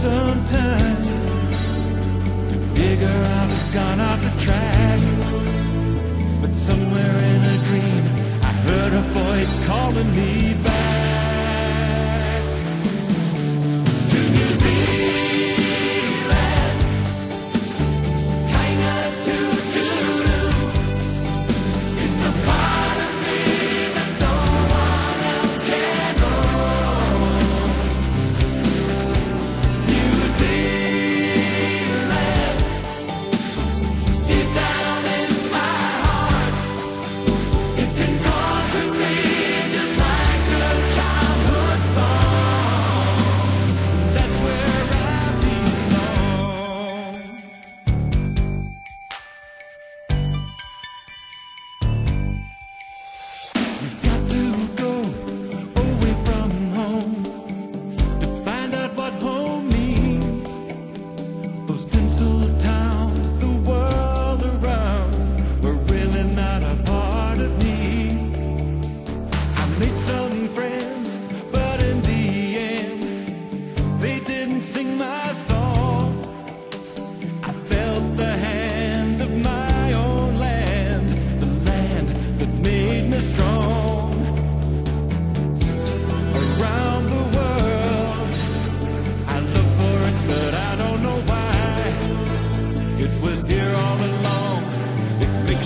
some time to figure out I've gone off the track. But somewhere in a dream, I heard a voice calling me back.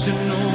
to know